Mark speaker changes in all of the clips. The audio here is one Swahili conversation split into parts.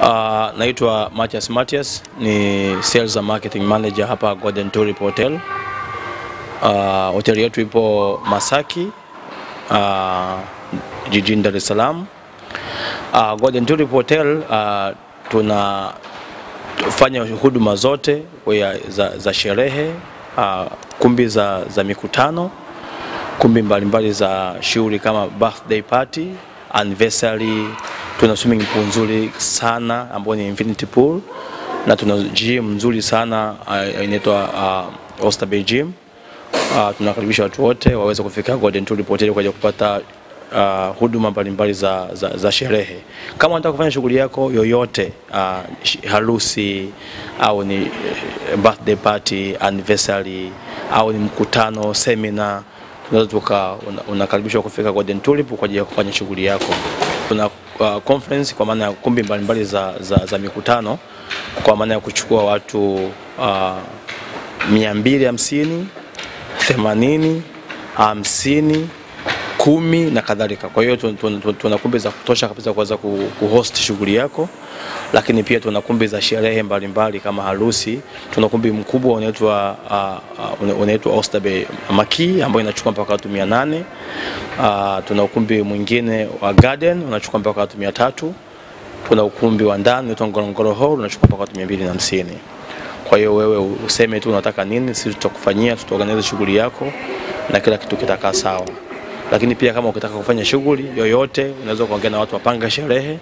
Speaker 1: Uh, naitwa Matias Matias ni sales and marketing manager hapa Golden Tulip Hotel. Uh, hoteli yetu ipo Masaki uh, jijini Dar es Salaam. Uh, Golden Tulip Hotel uh, tunafanya huduma zote ya, za, za sherehe uh, kumbi za, za mikutano, kumbi mbalimbali mbali za shughuli kama birthday party, anniversary. Tuna swimming pool nzuri sana ambayo ni infinity pool na tuna gym nzuri sana uh, inaitwa uh, Oyster Bay Gym. Uh, tunakaribisha watu wote waweze kufika Golden Tulip Hotel kwa ajili kupata uh, huduma mbalimbali za, za, za sherehe. Kama unataka kufanya shughuli yako yoyote uh, harusi au ni uh, birthday party, anniversary au ni mkutano, seminar, tunaweza tuka unakaribishwa una kufika Golden Tulip kwa ajili ya kufanya shughuli yako. kuna uh, conference kwa maana ya kumbi mbalimbali za, za, za mikutano kwa maana ya kuchukua watu uh, mia mbili hamsini themanini hamsini kumi na kadhalika. Kwa hiyo tuna kumbi za kutosha kabisa kuweza kuhost shughuli yako, lakini pia tuna kumbi za sherehe mbalimbali kama harusi. Tuna kumbi mkubwa unaitwa uh, unaitwa Oyster Bay Maki ambayo inachukua mpaka watu 800. Uh, tuna ukumbi mwingine wa garden unachukua mpaka watu 300. Tuna ukumbi wa ndani unaitwa Ngorongoro Hall unachukua mpaka watu 250. Kwa hiyo wewe useme tu unataka nini, sisi tutakufanyia, tutaorganize shughuli yako na kila kitu kitakaa sawa. Lakini pia kama ukitaka kufanya shughuli yoyote, unaweza kuongea na watu wapanga sherehe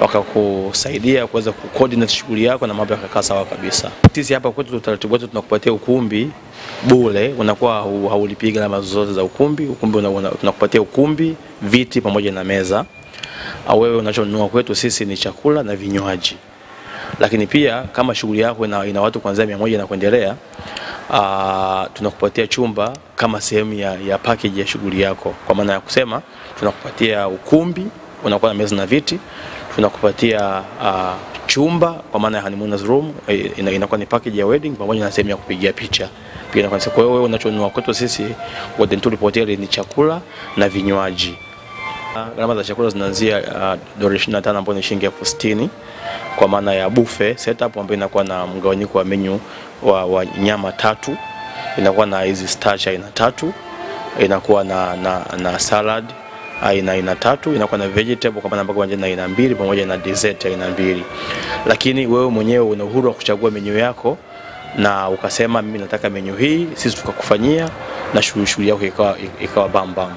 Speaker 1: wakakusaidia kuweza kucoordinate shughuli yako na mambo yakakaa sawa kabisa. Sisi hapa kwetu utaratibu wetu tunakupatia ukumbi bure, unakuwa haulipii gharama zozote za ukumbi. Ukumbi una, una, tunakupatia ukumbi, viti pamoja na meza. Au wewe unachonunua kwetu sisi ni chakula na vinywaji lakini pia kama shughuli yako ina, ina watu kuanzia mia moja na kuendelea, uh, tunakupatia chumba kama sehemu ya, ya package ya shughuli yako, kwa maana ya kusema tunakupatia ukumbi unakuwa na meza na viti, tunakupatia uh, chumba kwa maana ya honeymooners room inakuwa ina, ina ni package ya wedding pamoja na sehemu ya kupigia picha pia. Kwa hiyo wewe unachonunua kwetu sisi Golden Tulip Hotel ni chakula na vinywaji. Gharama za chakula zinaanzia uh, dola 25 ambayo ni shilingi elfu sitini kwa maana ya buffet setup ambayo inakuwa na mgawanyiko wa menyu wa, wa nyama tatu, inakuwa na hizi starch aina tatu, inakuwa na, na, na salad aina aina tatu, inakuwa na vegetable kwa maana mboga majani aina mbili pamoja na dessert aina mbili. Lakini wewe mwenyewe una uhuru wa kuchagua menyu yako na ukasema mimi nataka menyu hii, sisi tukakufanyia na shughuli yako ikawa, ikawa bam bam.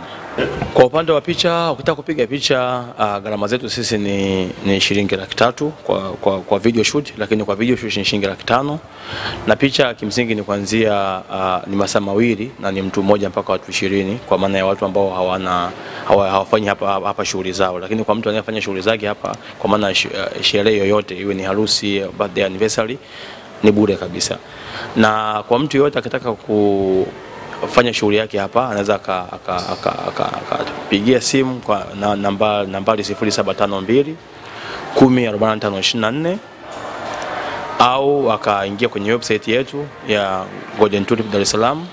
Speaker 1: Kwa upande wa picha, ukitaka kupiga picha uh, gharama zetu sisi ni, ni shilingi laki tatu kwa, kwa, kwa video shoot, lakini kwa video shoot ni shilingi laki tano. Na picha kimsingi ni kuanzia uh, ni masaa mawili na ni mtu mmoja mpaka watu ishirini kwa maana ya watu ambao hawana hawa, hawafanyi hapa, hapa shughuli zao, lakini kwa mtu anayefanya shughuli zake hapa kwa maana uh, sherehe yoyote iwe ni harusi, birthday, anniversary ni bure kabisa, na kwa mtu yoyote akitaka ku fanya shughuli yake hapa anaweza akapigia simu kwa na, namba, nambari 0752 104524 au akaingia kwenye website yetu ya Golden Tulip Dar es Salaam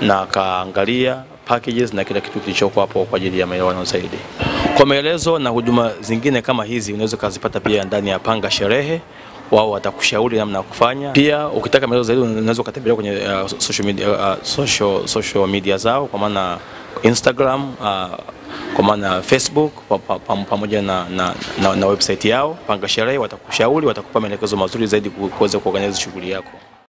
Speaker 1: na akaangalia packages na kila kitu kilichoko hapo kwa ajili ya maelewano zaidi. Kwa maelezo na huduma zingine kama hizi unaweza ukazipata pia ndani ya Panga Sherehe wao watakushauri namna ya kufanya. Pia ukitaka maelezo zaidi unaweza ukatembelea kwenye uh, social media, uh, social, social media zao kwa maana Instagram uh, kwa maana Facebook pamoja na, na, na, na website yao Panga Sherehe, watakushauri watakupa maelekezo mazuri zaidi kuweza kuorganize shughuli yako.